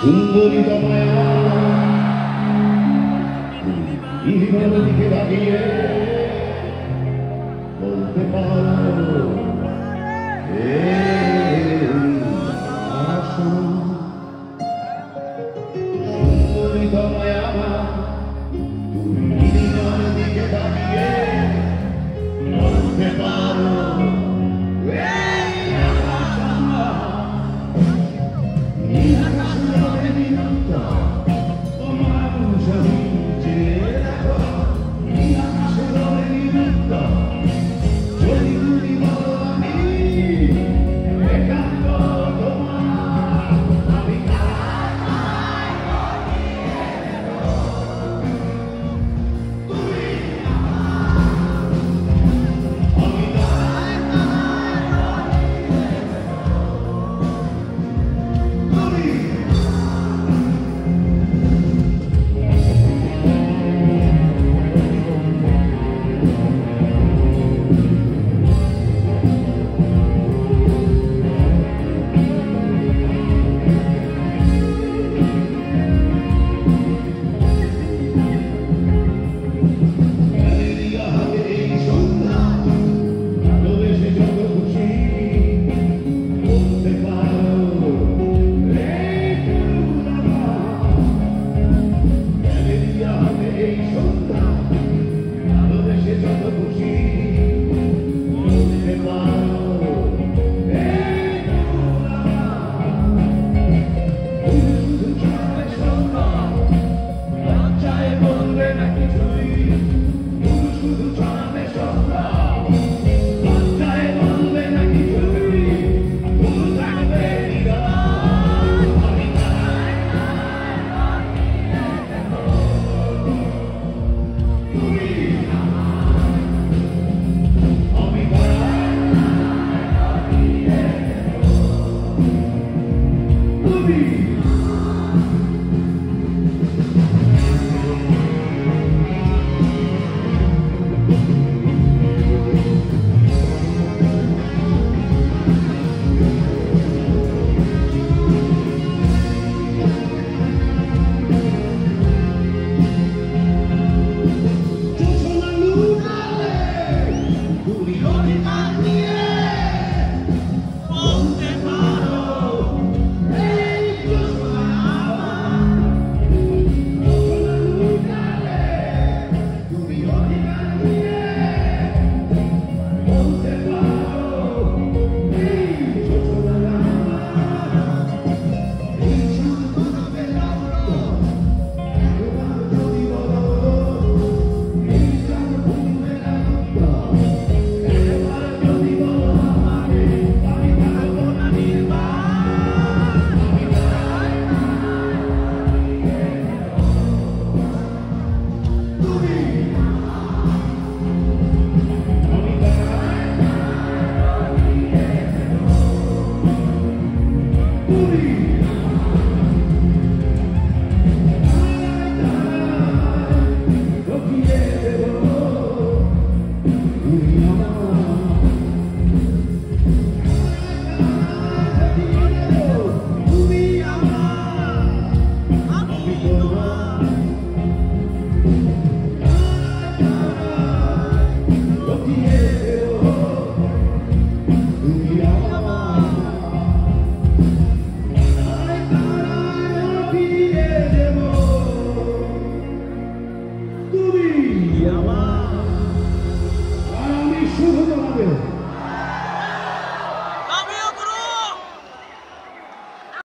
সুন্দরী দমায়া ইহিবার দিকে দাঁড়িয়ে বলতে পারো। এই আশা